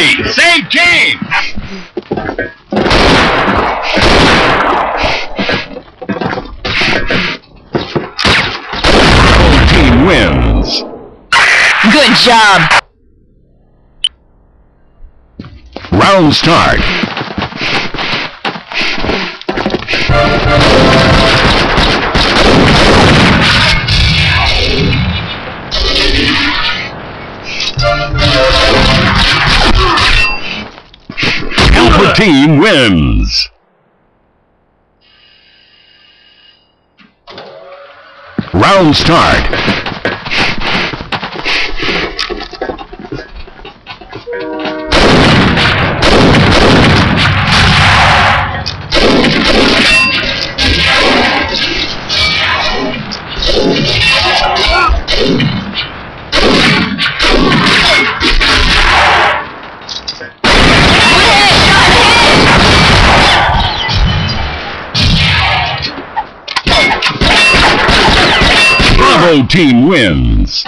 Hey! Bravo team wins. Good job. Round start. Team wins. Round start. Team wins.